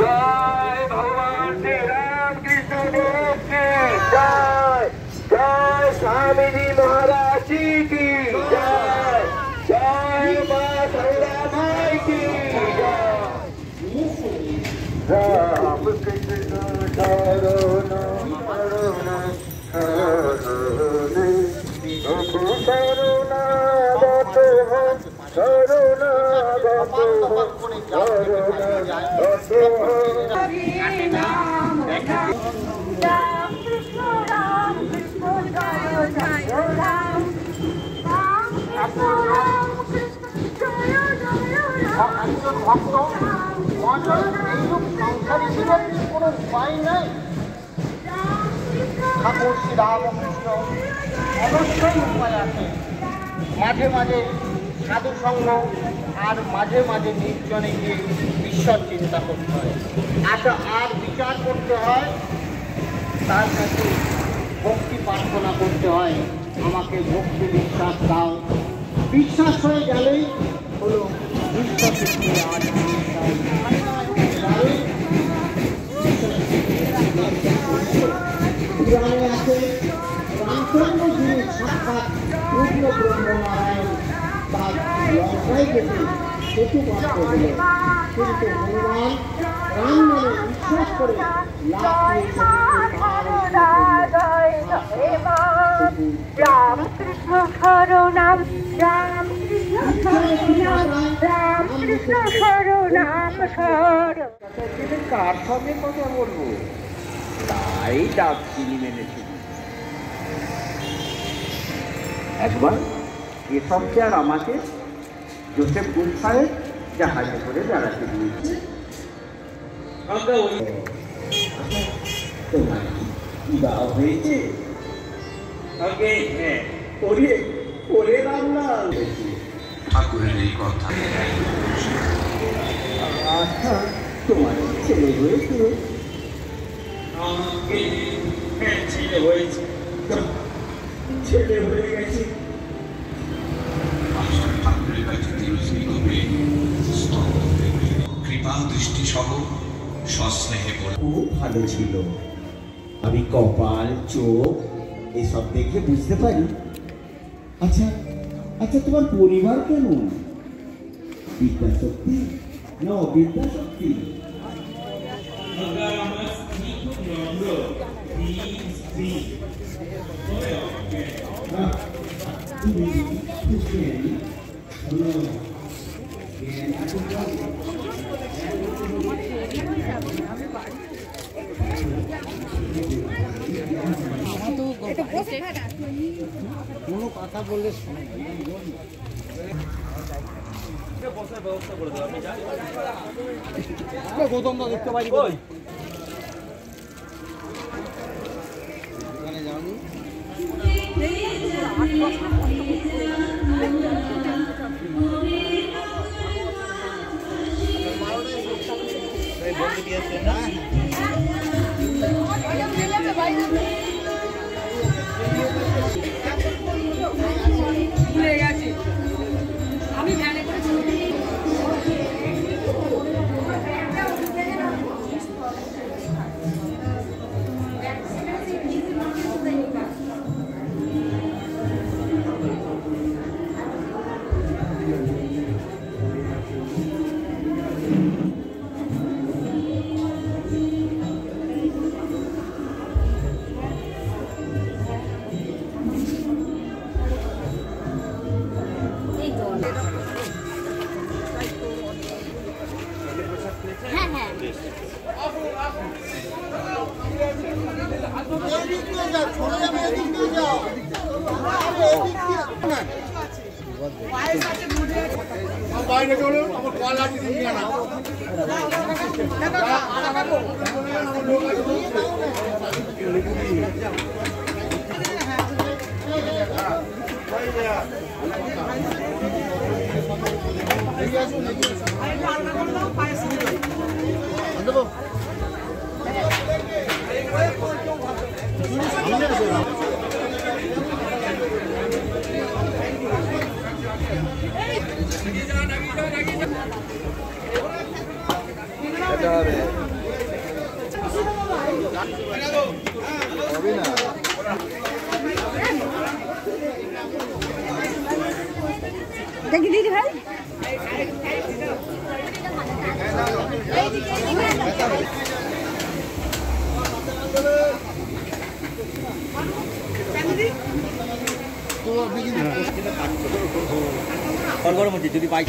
जय भगवान श्री राम कृष्ण देव की जय जय स्वामी जी महाराज जी की जय जय माँ सरला माई की राम कृष्ण करुणा करुणा करुणा करुणा একজন ভক্ত এইরূপ সংসারী কোনো উপায় নাই ঠাকুর শ্রী রামকৃষ্ণ। অবশ্যই উপায় আছে। মাঝে মাঝে সাধু সঙ্গ আর মাঝে মাঝে নির্জনে গিয়ে ঈশ্বর চিন্তা করতে হয়। আশা আর বিচার করতে হয়, তার কাছে ভক্তি প্রার্থনা করতে হয়, আমাকে ভক্তি বিশ্বাস দাও। বিশ্বাস হয়ে গেলেই হলো পুরাণে আছে যিনি সাক্ষাৎ পূর্ণ ব্রহ্মনারায়ণ তার লঙ্কায় সেতু প্রাপ্ত কিন্তু হনুমান রাম নামে রাম কৃষ্ণ কৃষ্ণ কৃষ্ণ কার সঙ্গে কথা বলব তাই ডাক চিনি মেনেছি একবার এসবকে আর আমাকে জোসেফ গুল সাহেব জাহাজে করে বেড়াতে দিয়েছে? তোমার কি হয়েছে? আগে হ্যাঁ ওরে ওরে রান্না ঠাকুরের এই কথা। আচ্ছা তোমার ছেলে হয়েছে? হ্যাঁ ছেলে হয়েছে। ছেলে হয়ে গেছে আসল ঠাকুরের কাছে তিরস্কৃত হয়ে স্তব্ধ হয়ে গেলেন। দৃষ্টি সহ সস্নেহে বলে। ভালো ছিল। আমি কপাল, চোখ এসব দেখে বুঝতে পারি। আচ্ছা আচ্ছা তোমার পরিবার কেমন? না আবার আমার স্ত্রী খুব নম্র ধীর, স্থির। বড় অজ্ঞান। আহ, তুমি খুব জ্ঞানী। শোনো, জ্ঞান এত ভালো। ভুলে বাইরে গেছে আমার কল আছে নিয়ে আনা ঠিক আছে দেখি দিদি ভাই তো আপনি কিন্তু কাজ করুন গরম হচ্ছে যদি পাই